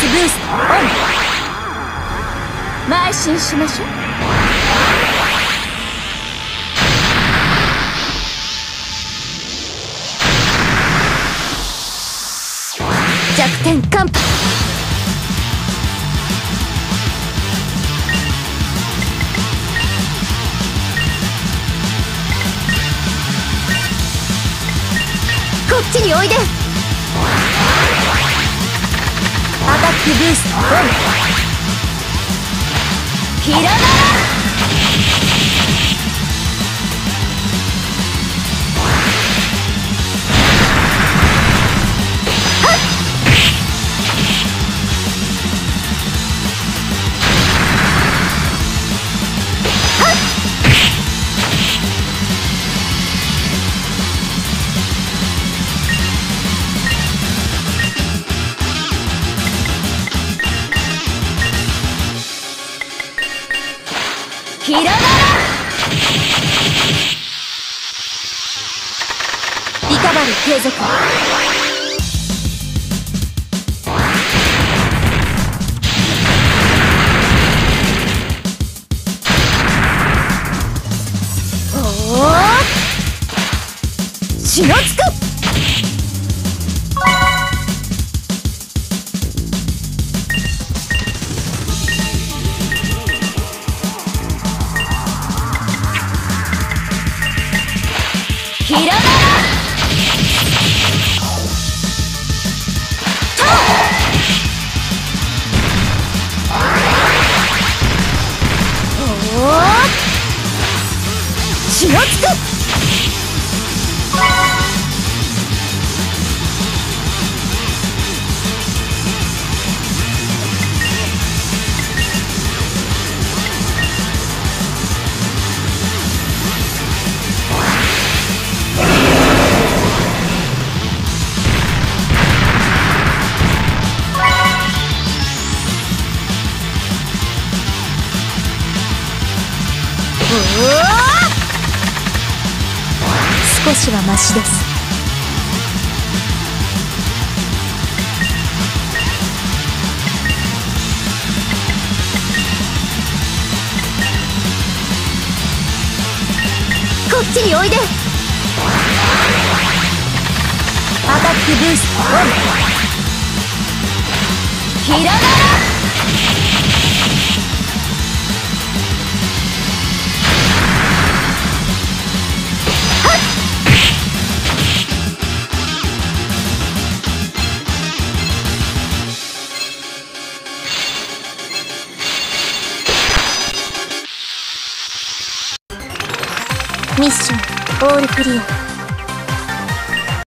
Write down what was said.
チブーストオン邁進しましょう弱点カンパこっちにおいで。ーストオンひらがなひらがら。リカバリ継続。おお血のつく。ひらがなと。おお血のつく少しはマシです。こっちにおいで。アタックブーストオン。ひらがらミッション。オールクリア。